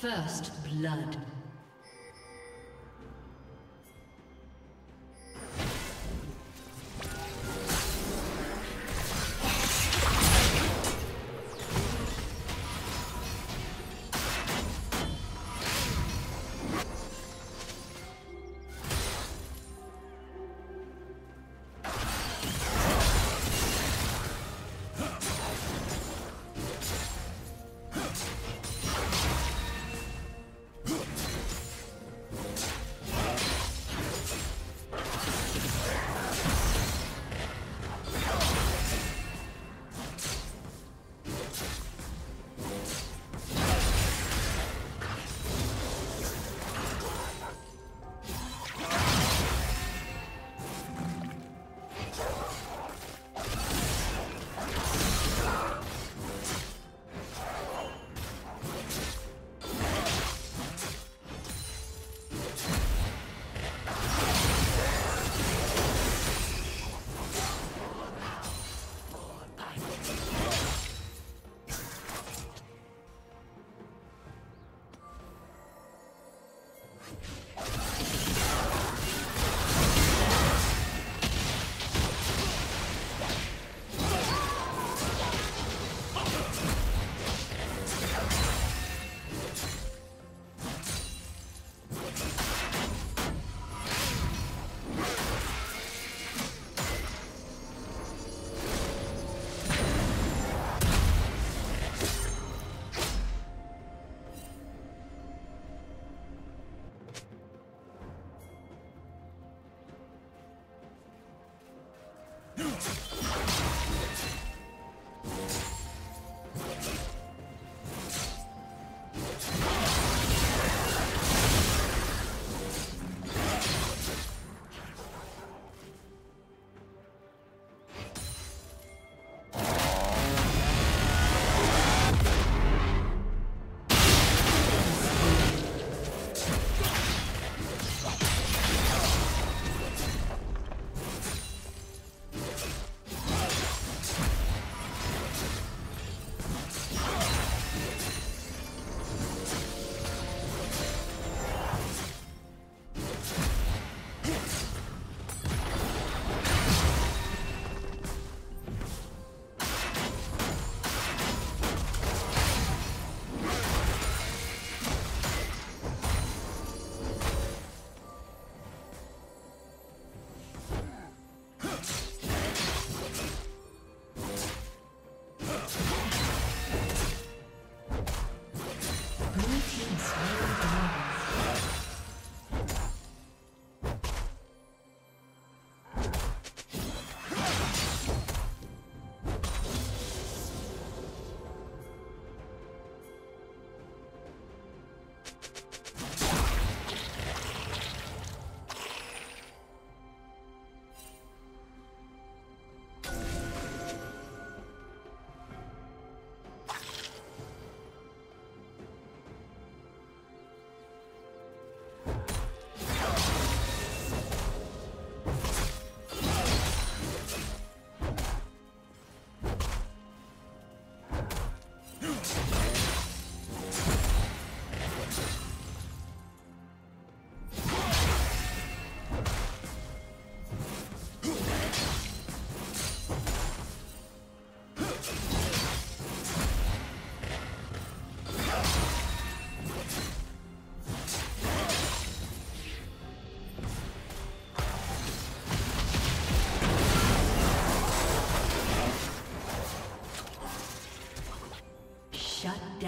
First blood.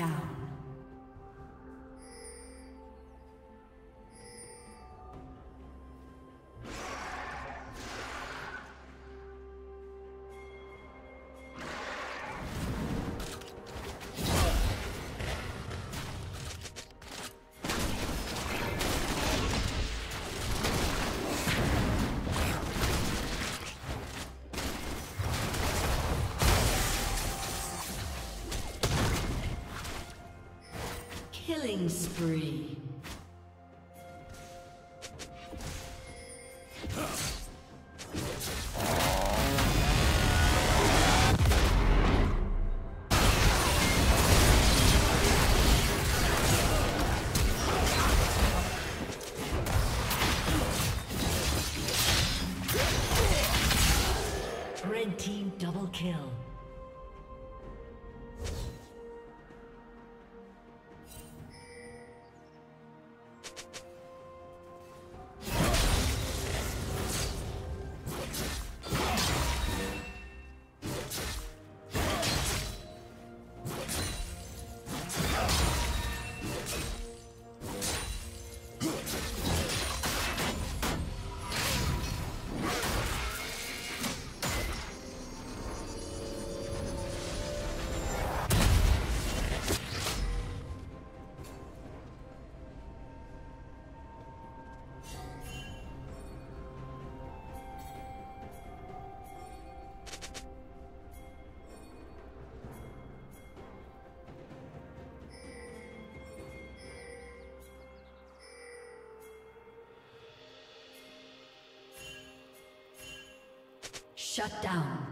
down. Killing spree. Shut down.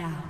down.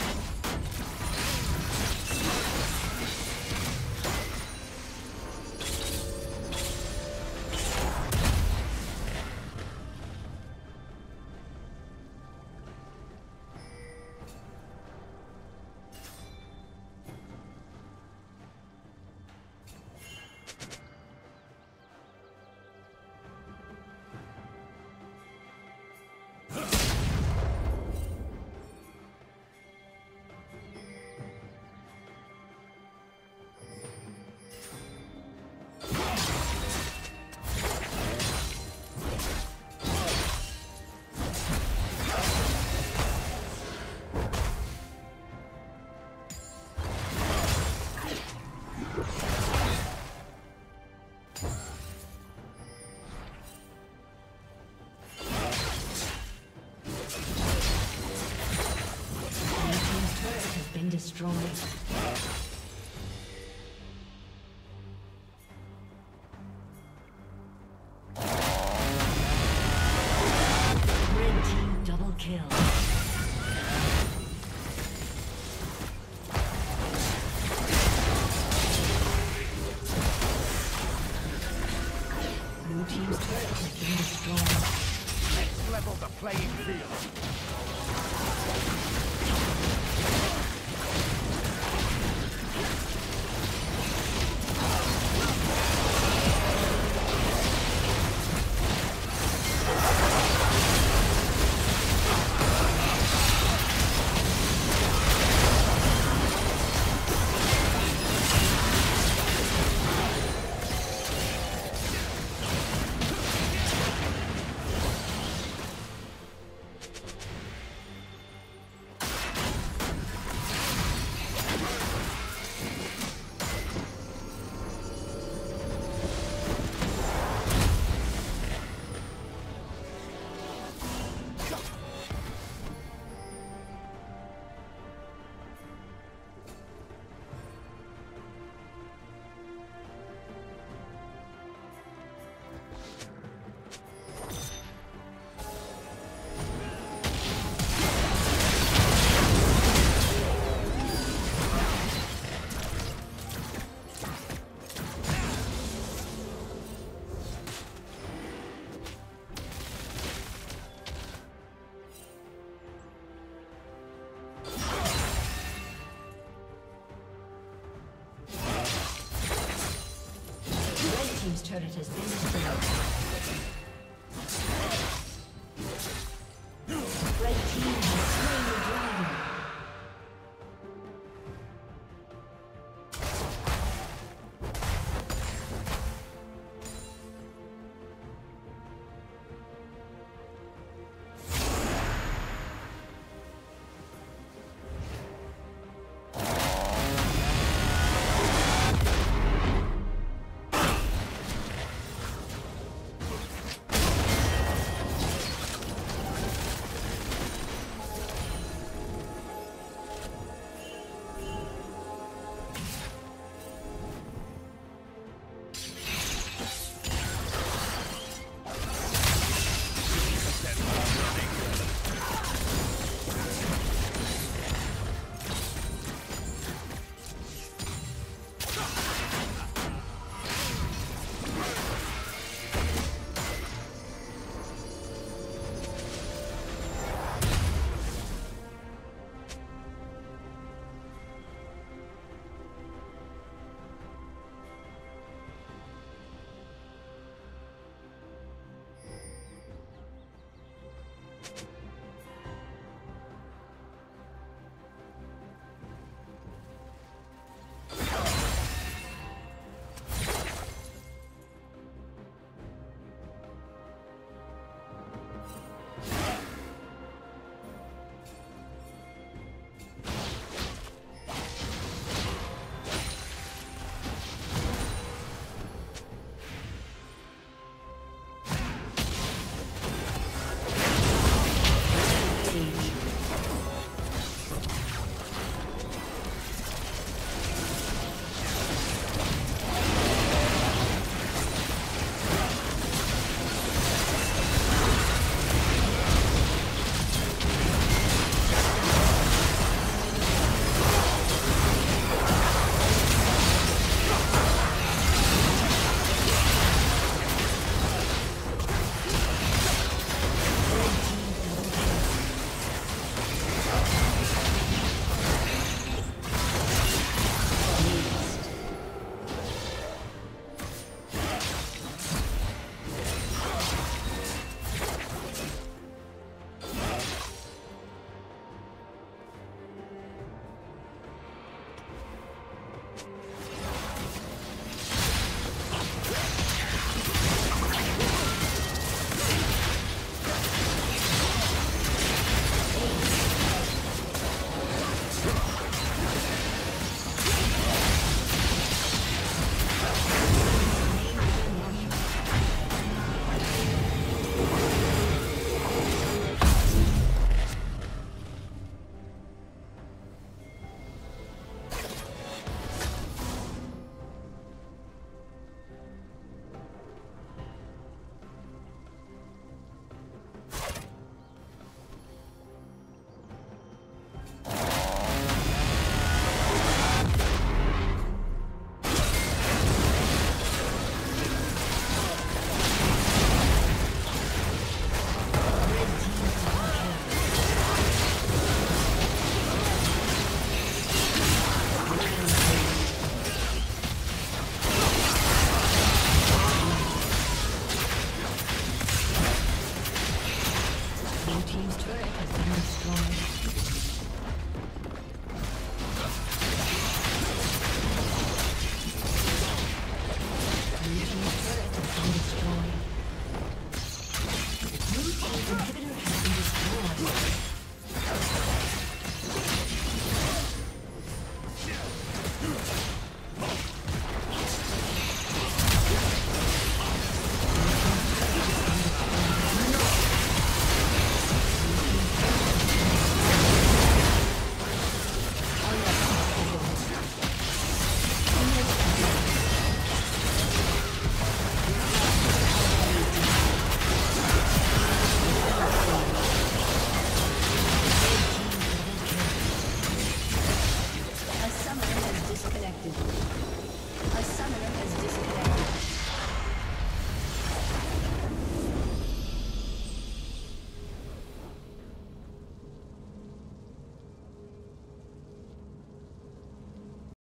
Destroyed. Turret has been